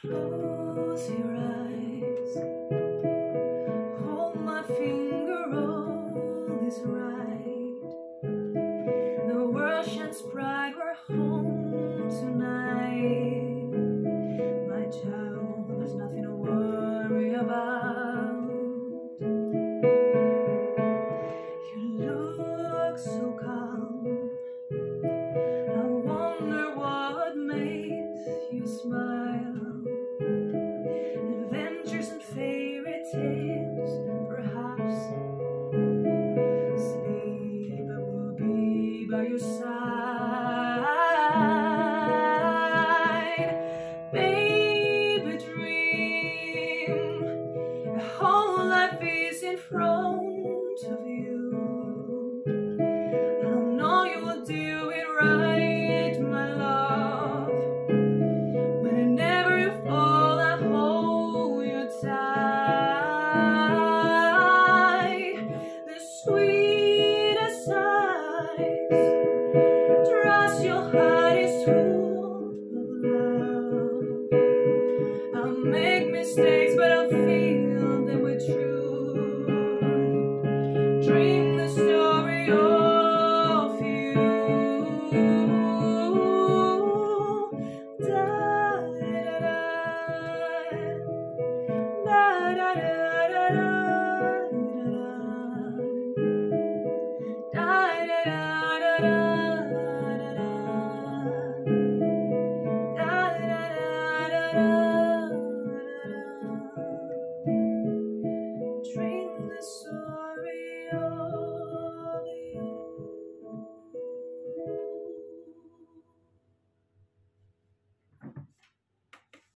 Close your eyes. we're home tonight. My child, there's nothing to worry about. ride. Baby, dream. The whole life is in front. dream.